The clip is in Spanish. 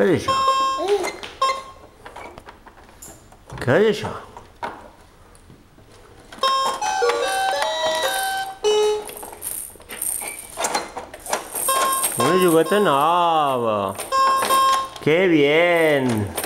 ¿Qué es eso? ¿Qué es? Un juguete nuevo. ¡Qué bien!